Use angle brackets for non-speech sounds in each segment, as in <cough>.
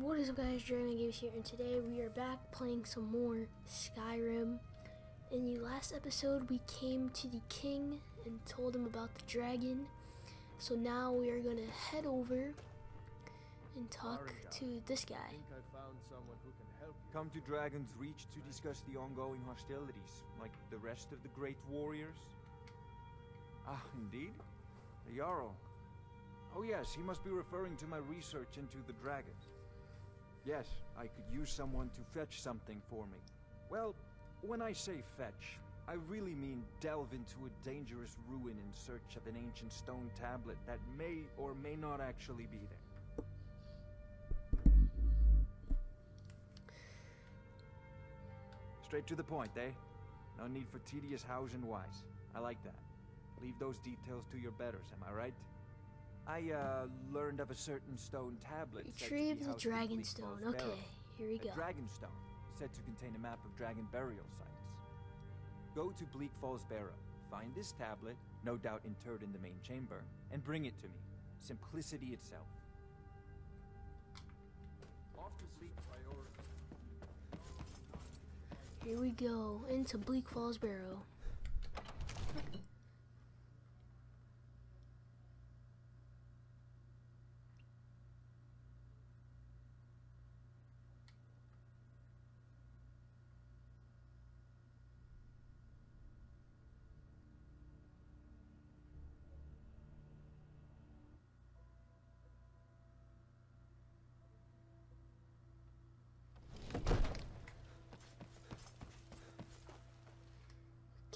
What is up guys, Jeremy Games here, and today we are back playing some more Skyrim. In the last episode, we came to the king and told him about the dragon. So now we are gonna head over and talk to this guy. I think I found someone who can help you. Come to Dragon's Reach to discuss the ongoing hostilities, like the rest of the great warriors? Ah, indeed? The Jarl. Oh yes, he must be referring to my research into the dragon. Yes, I could use someone to fetch something for me. Well, when I say fetch, I really mean delve into a dangerous ruin in search of an ancient stone tablet that may or may not actually be there. Straight to the point, eh? No need for tedious hows and whys. I like that. Leave those details to your betters, am I right? I, uh, learned of a certain stone tablet. said to be Retrieve the dragon stone. Okay, here we A go. Dragonstone, said to contain a map of dragon burial sites. Go to Bleak Falls Barrow, find this tablet, no doubt interred in the main chamber, and bring it to me. Simplicity itself. Off to Bleak priority. Here we go into Bleak Falls Barrow.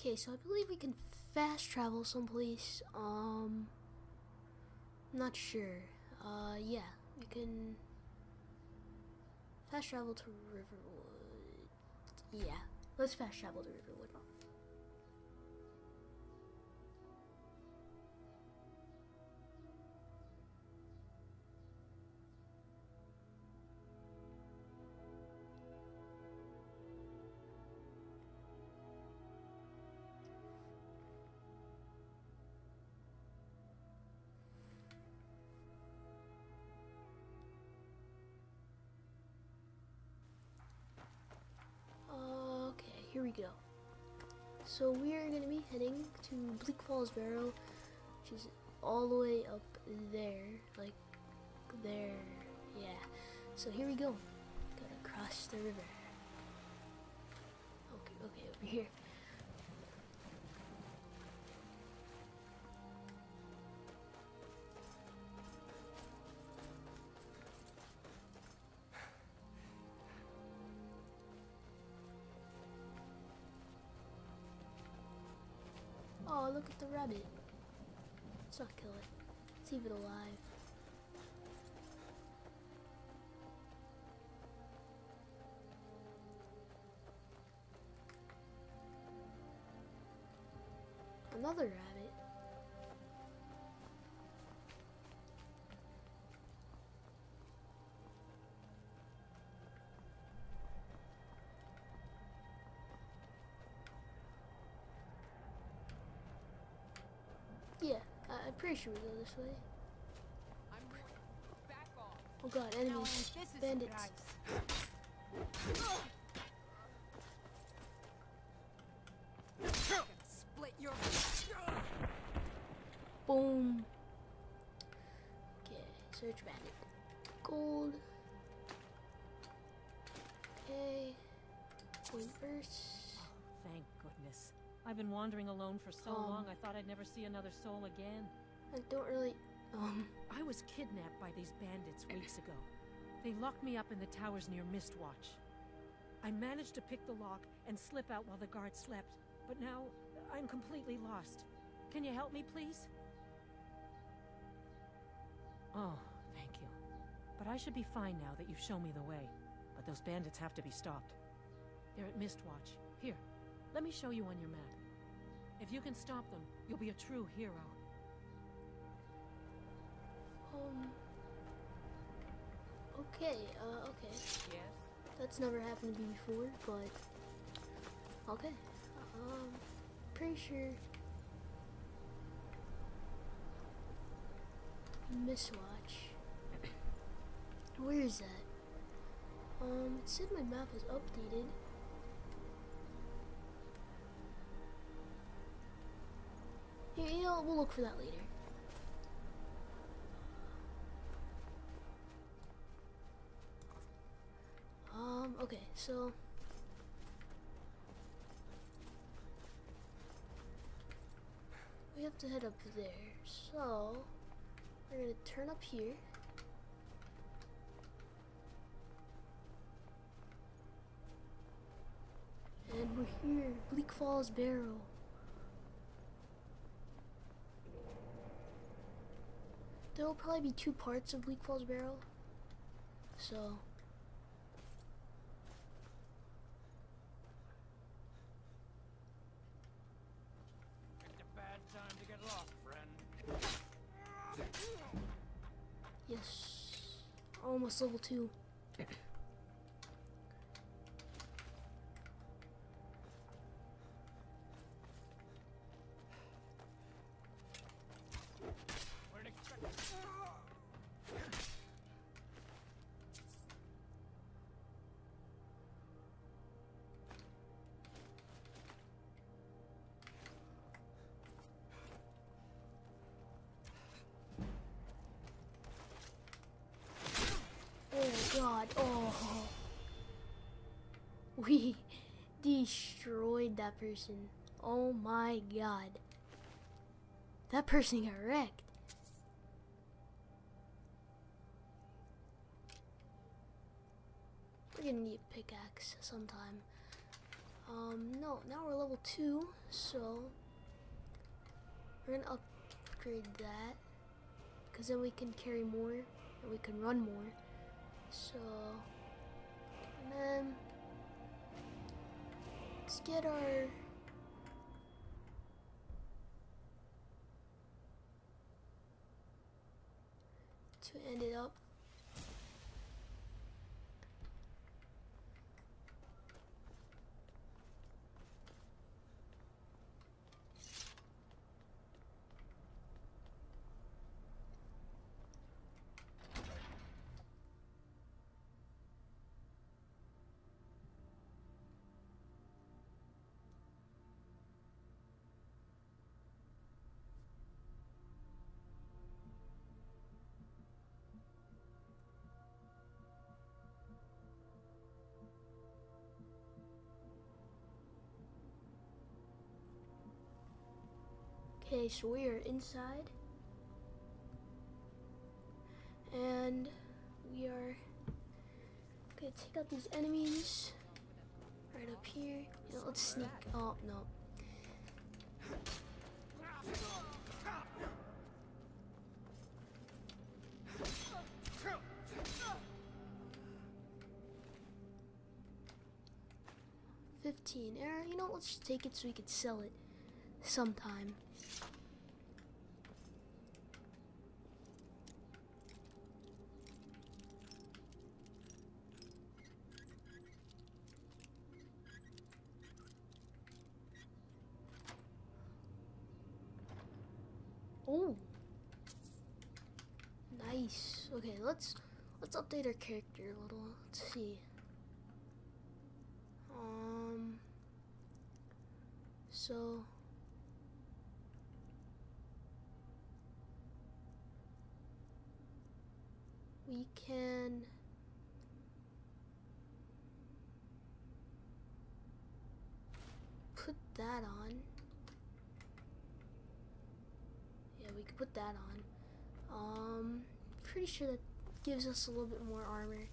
Okay, so I believe we can fast travel someplace. Um, not sure. Uh, yeah, we can fast travel to Riverwood. Yeah, let's fast travel to Riverwood. Here we go. So we are going to be heading to Bleak Falls Barrow, which is all the way up there, like there. Yeah. So here we go. Gotta cross the river. Okay, okay, over here. Look at the rabbit. Let's not kill it. Let's leave it alive. Another rabbit. Yeah, I- I'm pretty sure we go this way. I'm. Back off. Oh god, enemies. Bandits. Split your. Boom. Okay, search bandit. Gold. Okay. Point verse. Oh, thank goodness. I've been wandering alone for so Um. long, I thought I'd never see another soul again. I don't really. Um. I was kidnapped by these bandits weeks ago. They locked me up in the towers near Mistwatch. I managed to pick the lock and slip out while the guard slept, but now I'm completely lost. Can you help me, please? Oh, thank you. But I should be fine now that you've shown me the way. But those bandits have to be stopped. They're at Mistwatch. Here, let me show you on your map. If you can stop them, you'll be a true hero. Um. Okay. Uh. Okay. Yes. That's never happened to me before, but okay. Um, pretty sure Mistwatch. Where is that? Um, it said my map was updated. You know, we'll look for that later. Um, okay, so we have to head up there. So we're gonna turn up here. And we're here, Bleak Falls Barrow. There will probably be two parts of Bleak Falls Barrow. So Picked a bad time to get lost, friend. yes. Almost level two. <laughs> god. Oh. We destroyed that person. Oh my god. That person got wrecked. We're gonna need a pickaxe sometime. Um, no, now we're level 2, so we're gonna upgrade that. Because then we can carry more and we can run more. So, and then let's get our to end it up. Okay, so we are inside. And we are gonna take out these enemies right up here. You know, let's sneak. Oh, no. Fifteen. Er, you know, let's just take it so we can sell it sometime. Oh. Nice. Okay, let's let's update our character a little. Let's see. Um so we can put that on. Yeah, we could put that on. Um, pretty sure that gives us a little bit more armor.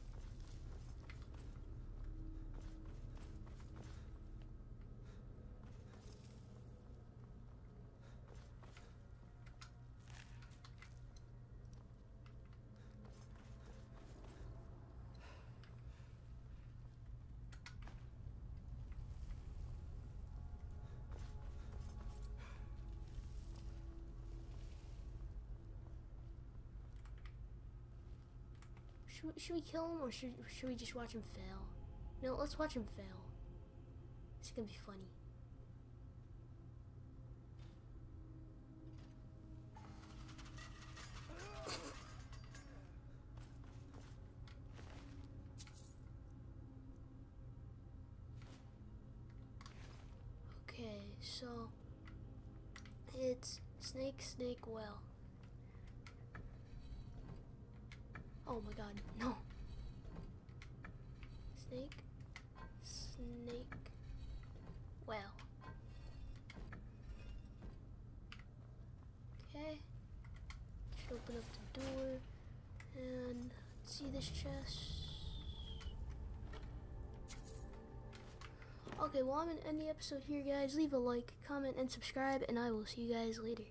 Should we, should we kill him or should, should we just watch him fail? No, let's watch him fail. It's gonna be funny. Okay, so it's snake, snake, well. Oh my god, no. Snake, snake, well. Okay. Should open up the door and see this chest. Okay, well, I'm going to end the episode here, guys. Leave a like, comment, and subscribe, and I will see you guys later.